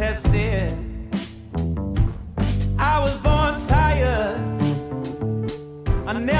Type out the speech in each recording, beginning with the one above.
tested. I was born tired. I never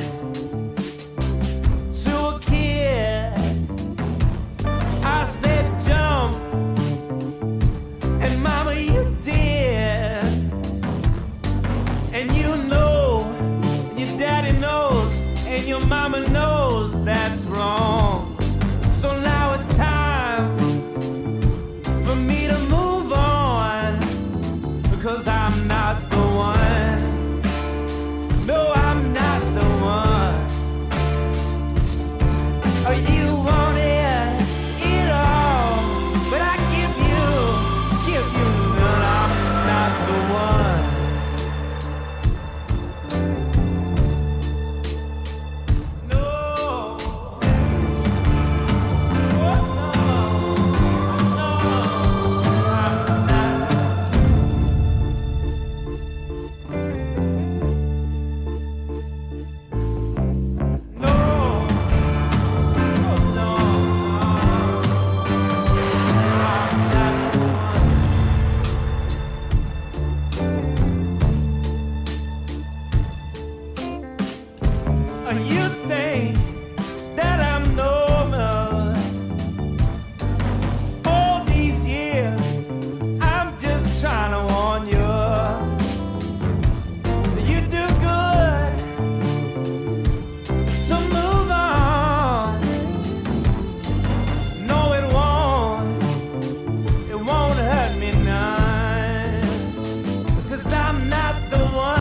And your mama knows that's wrong. you.